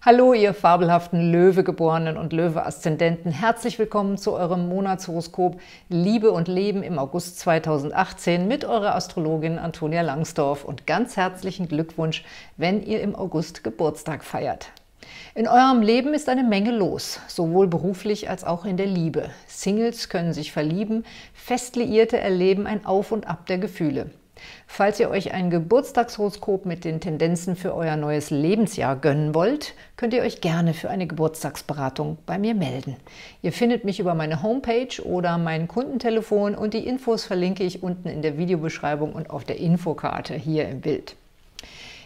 Hallo, ihr fabelhaften Löwegeborenen und Löwe-Aszendenten. Herzlich willkommen zu eurem Monatshoroskop Liebe und Leben im August 2018 mit eurer Astrologin Antonia Langsdorf und ganz herzlichen Glückwunsch, wenn ihr im August Geburtstag feiert. In eurem Leben ist eine Menge los, sowohl beruflich als auch in der Liebe. Singles können sich verlieben, Festliierte erleben ein Auf und Ab der Gefühle. Falls ihr euch ein Geburtstagshoroskop mit den Tendenzen für euer neues Lebensjahr gönnen wollt, könnt ihr euch gerne für eine Geburtstagsberatung bei mir melden. Ihr findet mich über meine Homepage oder mein Kundentelefon und die Infos verlinke ich unten in der Videobeschreibung und auf der Infokarte hier im Bild.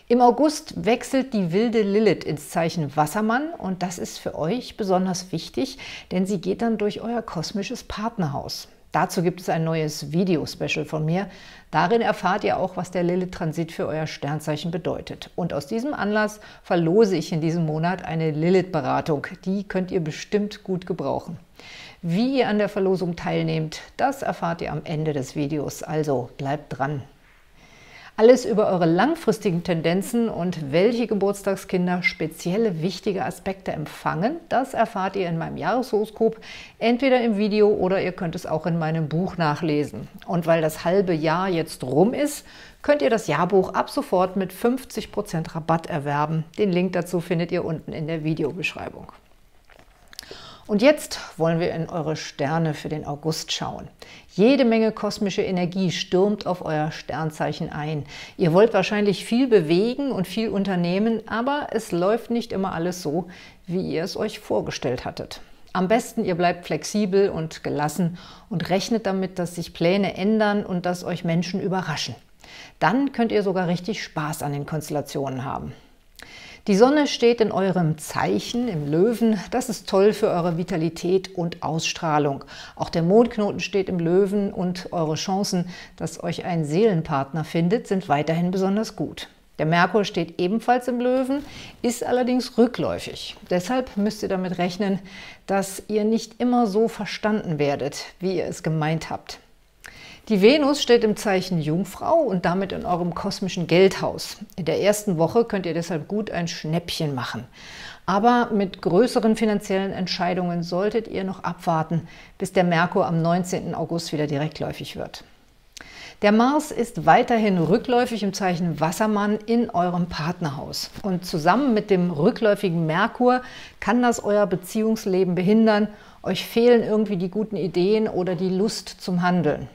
Im August wechselt die wilde Lilith ins Zeichen Wassermann und das ist für euch besonders wichtig, denn sie geht dann durch euer kosmisches Partnerhaus. Dazu gibt es ein neues Video-Special von mir. Darin erfahrt ihr auch, was der Lilith-Transit für euer Sternzeichen bedeutet. Und aus diesem Anlass verlose ich in diesem Monat eine Lilith-Beratung. Die könnt ihr bestimmt gut gebrauchen. Wie ihr an der Verlosung teilnehmt, das erfahrt ihr am Ende des Videos. Also bleibt dran! Alles über eure langfristigen Tendenzen und welche Geburtstagskinder spezielle wichtige Aspekte empfangen, das erfahrt ihr in meinem Jahreshoroskop, entweder im Video oder ihr könnt es auch in meinem Buch nachlesen. Und weil das halbe Jahr jetzt rum ist, könnt ihr das Jahrbuch ab sofort mit 50% Rabatt erwerben. Den Link dazu findet ihr unten in der Videobeschreibung. Und jetzt wollen wir in eure Sterne für den August schauen. Jede Menge kosmische Energie stürmt auf euer Sternzeichen ein. Ihr wollt wahrscheinlich viel bewegen und viel unternehmen, aber es läuft nicht immer alles so, wie ihr es euch vorgestellt hattet. Am besten, ihr bleibt flexibel und gelassen und rechnet damit, dass sich Pläne ändern und dass euch Menschen überraschen. Dann könnt ihr sogar richtig Spaß an den Konstellationen haben. Die Sonne steht in eurem Zeichen, im Löwen. Das ist toll für eure Vitalität und Ausstrahlung. Auch der Mondknoten steht im Löwen und eure Chancen, dass euch ein Seelenpartner findet, sind weiterhin besonders gut. Der Merkur steht ebenfalls im Löwen, ist allerdings rückläufig. Deshalb müsst ihr damit rechnen, dass ihr nicht immer so verstanden werdet, wie ihr es gemeint habt. Die Venus steht im Zeichen Jungfrau und damit in eurem kosmischen Geldhaus. In der ersten Woche könnt ihr deshalb gut ein Schnäppchen machen. Aber mit größeren finanziellen Entscheidungen solltet ihr noch abwarten, bis der Merkur am 19. August wieder direktläufig wird. Der Mars ist weiterhin rückläufig im Zeichen Wassermann in eurem Partnerhaus. Und zusammen mit dem rückläufigen Merkur kann das euer Beziehungsleben behindern. Euch fehlen irgendwie die guten Ideen oder die Lust zum Handeln.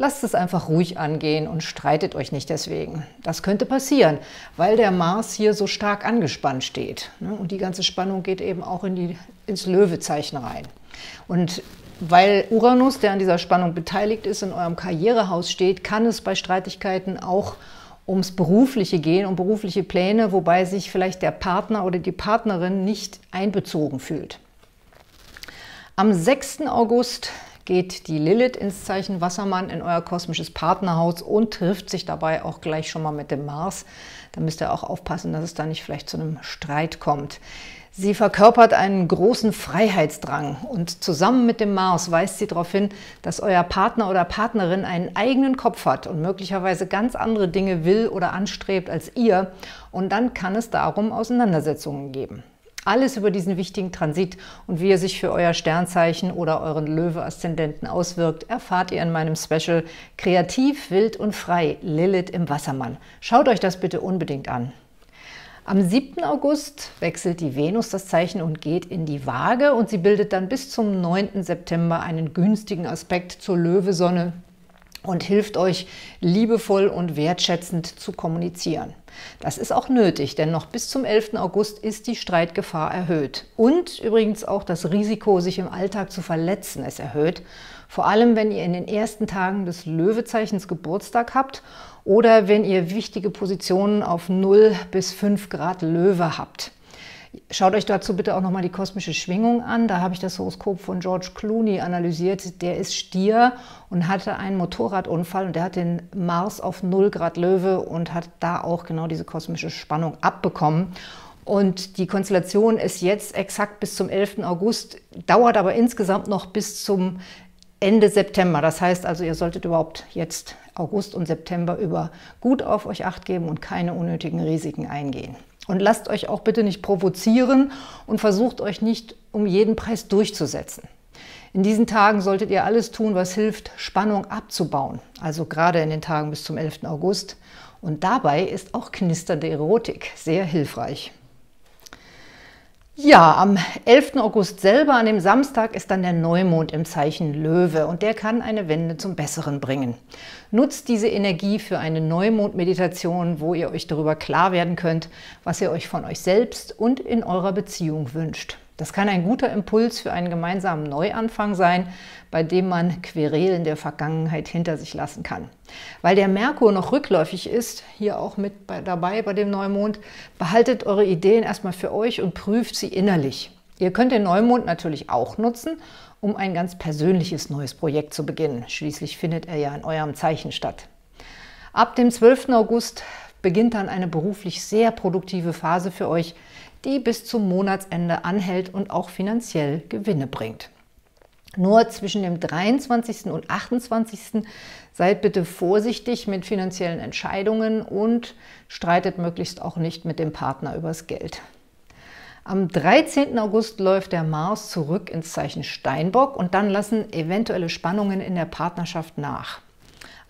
Lasst es einfach ruhig angehen und streitet euch nicht deswegen. Das könnte passieren, weil der Mars hier so stark angespannt steht. Ne? Und die ganze Spannung geht eben auch in die, ins Löwezeichen rein. Und weil Uranus, der an dieser Spannung beteiligt ist, in eurem Karrierehaus steht, kann es bei Streitigkeiten auch ums Berufliche gehen, um berufliche Pläne, wobei sich vielleicht der Partner oder die Partnerin nicht einbezogen fühlt. Am 6. August geht die Lilith ins Zeichen Wassermann in euer kosmisches Partnerhaus und trifft sich dabei auch gleich schon mal mit dem Mars. Da müsst ihr auch aufpassen, dass es da nicht vielleicht zu einem Streit kommt. Sie verkörpert einen großen Freiheitsdrang und zusammen mit dem Mars weist sie darauf hin, dass euer Partner oder Partnerin einen eigenen Kopf hat und möglicherweise ganz andere Dinge will oder anstrebt als ihr. Und dann kann es darum Auseinandersetzungen geben. Alles über diesen wichtigen Transit und wie er sich für euer Sternzeichen oder euren Löwe-Aszendenten auswirkt, erfahrt ihr in meinem Special Kreativ, wild und frei, Lilith im Wassermann. Schaut euch das bitte unbedingt an. Am 7. August wechselt die Venus das Zeichen und geht in die Waage und sie bildet dann bis zum 9. September einen günstigen Aspekt zur Löwesonne und hilft euch, liebevoll und wertschätzend zu kommunizieren. Das ist auch nötig, denn noch bis zum 11. August ist die Streitgefahr erhöht. Und übrigens auch das Risiko, sich im Alltag zu verletzen, ist erhöht. Vor allem, wenn ihr in den ersten Tagen des Löwezeichens Geburtstag habt oder wenn ihr wichtige Positionen auf 0 bis 5 Grad Löwe habt. Schaut euch dazu bitte auch nochmal die kosmische Schwingung an. Da habe ich das Horoskop von George Clooney analysiert. Der ist Stier und hatte einen Motorradunfall und der hat den Mars auf 0 Grad Löwe und hat da auch genau diese kosmische Spannung abbekommen. Und die Konstellation ist jetzt exakt bis zum 11. August, dauert aber insgesamt noch bis zum Ende September. Das heißt also, ihr solltet überhaupt jetzt August und September über gut auf euch acht geben und keine unnötigen Risiken eingehen. Und lasst euch auch bitte nicht provozieren und versucht euch nicht um jeden Preis durchzusetzen. In diesen Tagen solltet ihr alles tun, was hilft, Spannung abzubauen. Also gerade in den Tagen bis zum 11. August. Und dabei ist auch knisternde Erotik sehr hilfreich. Ja, am 11. August selber, an dem Samstag, ist dann der Neumond im Zeichen Löwe und der kann eine Wende zum Besseren bringen. Nutzt diese Energie für eine Neumond-Meditation, wo ihr euch darüber klar werden könnt, was ihr euch von euch selbst und in eurer Beziehung wünscht. Das kann ein guter Impuls für einen gemeinsamen Neuanfang sein, bei dem man Querelen der Vergangenheit hinter sich lassen kann. Weil der Merkur noch rückläufig ist, hier auch mit dabei bei dem Neumond, behaltet eure Ideen erstmal für euch und prüft sie innerlich. Ihr könnt den Neumond natürlich auch nutzen, um ein ganz persönliches neues Projekt zu beginnen. Schließlich findet er ja in eurem Zeichen statt. Ab dem 12. August beginnt dann eine beruflich sehr produktive Phase für euch, die bis zum Monatsende anhält und auch finanziell Gewinne bringt. Nur zwischen dem 23. und 28. seid bitte vorsichtig mit finanziellen Entscheidungen und streitet möglichst auch nicht mit dem Partner übers Geld. Am 13. August läuft der Mars zurück ins Zeichen Steinbock und dann lassen eventuelle Spannungen in der Partnerschaft nach.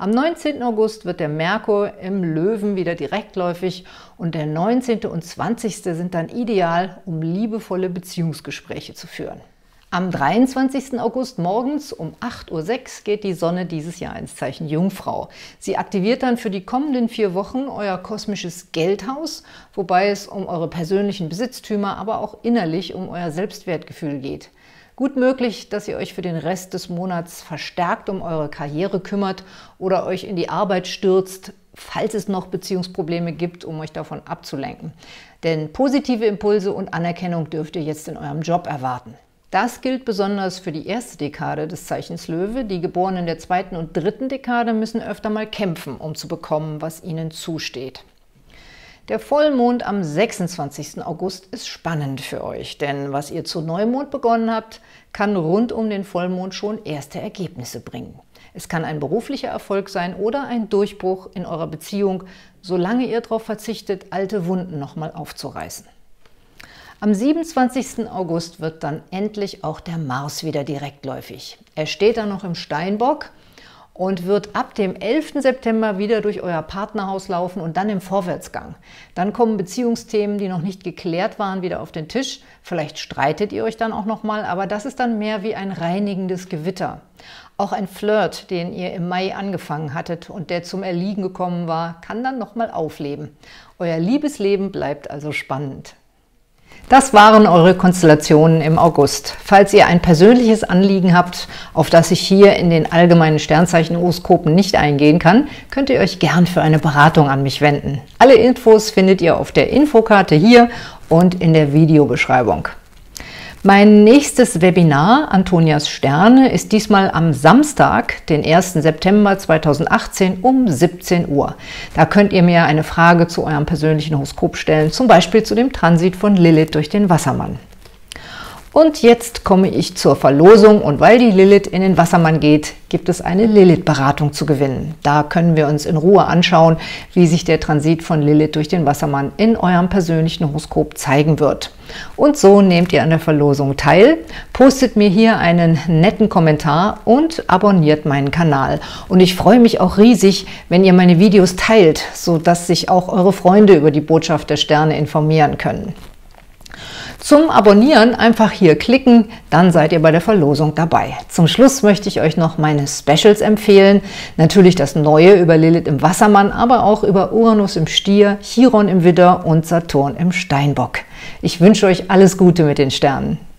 Am 19. August wird der Merkur im Löwen wieder direktläufig und der 19. und 20. sind dann ideal, um liebevolle Beziehungsgespräche zu führen. Am 23. August morgens um 8.06 Uhr geht die Sonne dieses Jahr ins Zeichen Jungfrau. Sie aktiviert dann für die kommenden vier Wochen euer kosmisches Geldhaus, wobei es um eure persönlichen Besitztümer, aber auch innerlich um euer Selbstwertgefühl geht. Gut möglich, dass ihr euch für den Rest des Monats verstärkt um eure Karriere kümmert oder euch in die Arbeit stürzt, falls es noch Beziehungsprobleme gibt, um euch davon abzulenken. Denn positive Impulse und Anerkennung dürft ihr jetzt in eurem Job erwarten. Das gilt besonders für die erste Dekade des Zeichens Löwe. Die Geborenen der zweiten und dritten Dekade müssen öfter mal kämpfen, um zu bekommen, was ihnen zusteht. Der Vollmond am 26. August ist spannend für euch, denn was ihr zu Neumond begonnen habt, kann rund um den Vollmond schon erste Ergebnisse bringen. Es kann ein beruflicher Erfolg sein oder ein Durchbruch in eurer Beziehung, solange ihr darauf verzichtet, alte Wunden nochmal aufzureißen. Am 27. August wird dann endlich auch der Mars wieder direktläufig. Er steht dann noch im Steinbock und wird ab dem 11. September wieder durch euer Partnerhaus laufen und dann im Vorwärtsgang. Dann kommen Beziehungsthemen, die noch nicht geklärt waren, wieder auf den Tisch. Vielleicht streitet ihr euch dann auch noch mal, aber das ist dann mehr wie ein reinigendes Gewitter. Auch ein Flirt, den ihr im Mai angefangen hattet und der zum Erliegen gekommen war, kann dann noch mal aufleben. Euer Liebesleben bleibt also spannend. Das waren eure Konstellationen im August. Falls ihr ein persönliches Anliegen habt, auf das ich hier in den allgemeinen Sternzeichen-Horoskopen nicht eingehen kann, könnt ihr euch gern für eine Beratung an mich wenden. Alle Infos findet ihr auf der Infokarte hier und in der Videobeschreibung. Mein nächstes Webinar, Antonias Sterne, ist diesmal am Samstag, den 1. September 2018 um 17 Uhr. Da könnt ihr mir eine Frage zu eurem persönlichen Horoskop stellen, zum Beispiel zu dem Transit von Lilith durch den Wassermann. Und jetzt komme ich zur Verlosung und weil die Lilith in den Wassermann geht, gibt es eine Lilith-Beratung zu gewinnen. Da können wir uns in Ruhe anschauen, wie sich der Transit von Lilith durch den Wassermann in eurem persönlichen Horoskop zeigen wird. Und so nehmt ihr an der Verlosung teil, postet mir hier einen netten Kommentar und abonniert meinen Kanal. Und ich freue mich auch riesig, wenn ihr meine Videos teilt, sodass sich auch eure Freunde über die Botschaft der Sterne informieren können. Zum Abonnieren einfach hier klicken, dann seid ihr bei der Verlosung dabei. Zum Schluss möchte ich euch noch meine Specials empfehlen. Natürlich das Neue über Lilith im Wassermann, aber auch über Uranus im Stier, Chiron im Widder und Saturn im Steinbock. Ich wünsche euch alles Gute mit den Sternen.